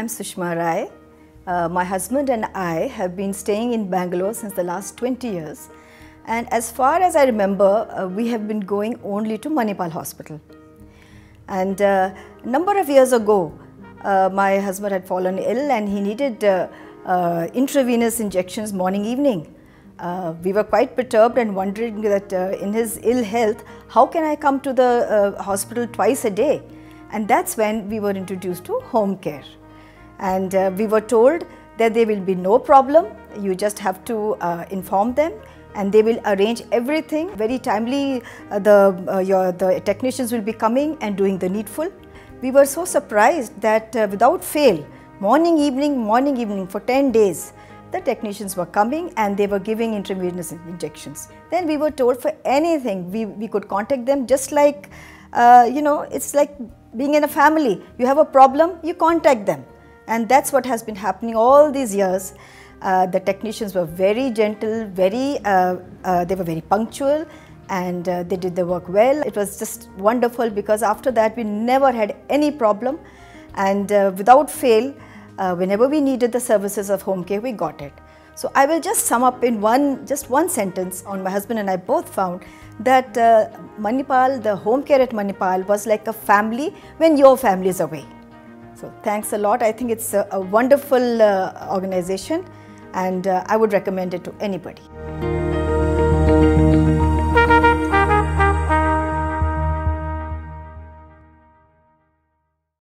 I'm Sushma Rai. Uh, my husband and I have been staying in Bangalore since the last 20 years. And as far as I remember, uh, we have been going only to Manipal Hospital. And uh, a number of years ago, uh, my husband had fallen ill and he needed uh, uh, intravenous injections morning evening. we were quite perturbed and wondering that in his ill health, how can I come to the hospital twice a day? And that's when we were introduced to home care. And uh, we were told that there will be no problem, you just have to uh, inform them and they will arrange everything very timely. Uh, the, uh, your, the technicians will be coming and doing the needful. We were so surprised that uh, without fail, morning, evening, morning, evening for 10 days, the technicians were coming and they were giving intravenous injections. Then we were told for anything, we, we could contact them just like, uh, you know, it's like being in a family. You have a problem, you contact them. And that's what has been happening all these years. Uh, the technicians were very gentle, very, uh, uh, they were very punctual and uh, they did the work well. It was just wonderful because after that we never had any problem and uh, without fail, uh, whenever we needed the services of home care, we got it. So I will just sum up in one, just one sentence on my husband and I both found that Manipal, the home care at Manipal was like a family when your family is away. So thanks a lot. I think it's a, a wonderful uh, organization and uh, I would recommend it to anybody.